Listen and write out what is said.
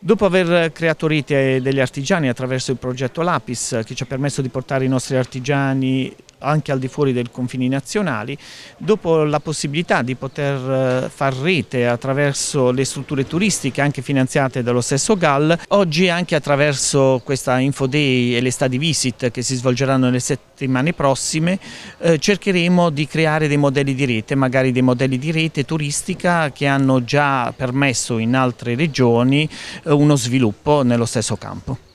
Dopo aver creato rete degli artigiani attraverso il progetto Lapis che ci ha permesso di portare i nostri artigiani anche al di fuori dei confini nazionali, dopo la possibilità di poter eh, far rete attraverso le strutture turistiche anche finanziate dallo stesso GAL, oggi anche attraverso questa Info Day e le study visit che si svolgeranno nelle settimane prossime, eh, cercheremo di creare dei modelli di rete, magari dei modelli di rete turistica che hanno già permesso in altre regioni eh, uno sviluppo nello stesso campo.